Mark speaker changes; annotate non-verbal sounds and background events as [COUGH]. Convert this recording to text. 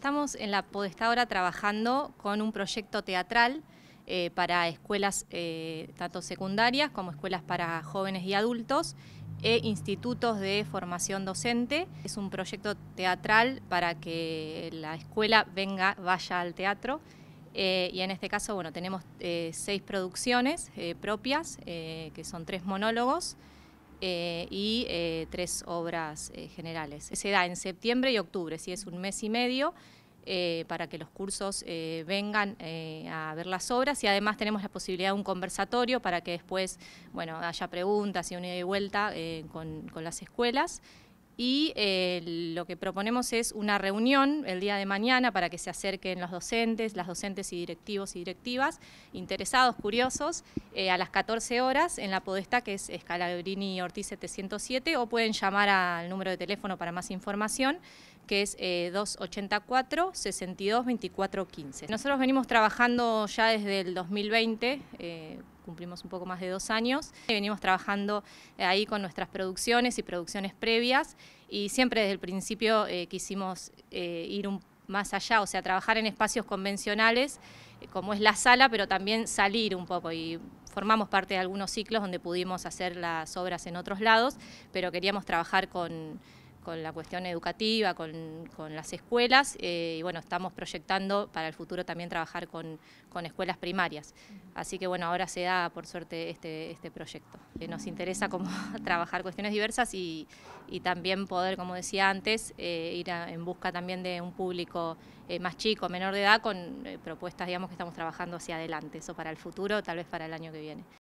Speaker 1: Estamos en la Podestadora trabajando con un proyecto teatral eh, para escuelas eh, tanto secundarias como escuelas para jóvenes y adultos e institutos de formación docente. Es un proyecto teatral para que la escuela venga, vaya al teatro. Eh, y en este caso, bueno, tenemos seis producciones propias, que son tres monólogos, y tres obras generales. Se da en septiembre y octubre, si es un mes y medio, eh, para que los cursos eh, vengan eh, a ver las obras y además tenemos la posibilidad de un conversatorio para que después bueno, haya preguntas y una ida y vuelta con, las escuelas. Y lo que proponemos es una reunión el día de mañana para que se acerquen los docentes, las docentes y directivos y directivas, interesados, curiosos, a las 14 horas en la Podesta, que es Escalabrini Ortiz 707, o pueden llamar al número de teléfono para más información que es 284 62 24 15. Nosotros venimos trabajando ya desde el 2020, eh, cumplimos un poco más de dos años, y venimos trabajando eh, ahí con nuestras producciones y producciones previas y siempre desde el principio eh, quisimos ir más allá, o sea, trabajar en espacios convencionales como es la sala, pero también salir un poco y formamos parte de algunos ciclos donde pudimos hacer las obras en otros lados, pero queríamos trabajar con con la cuestión educativa, con, las escuelas eh, y bueno, estamos proyectando para el futuro también trabajar con, escuelas primarias. Así que bueno, ahora se da por suerte este, este proyecto. Eh, nos interesa como [LAUGHS] trabajar cuestiones diversas y, también poder, como decía antes, eh, ir en busca también de un público más chico, menor de edad, con propuestas digamos que estamos trabajando hacia adelante, eso para el futuro, tal vez para el año que viene.